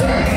Let's.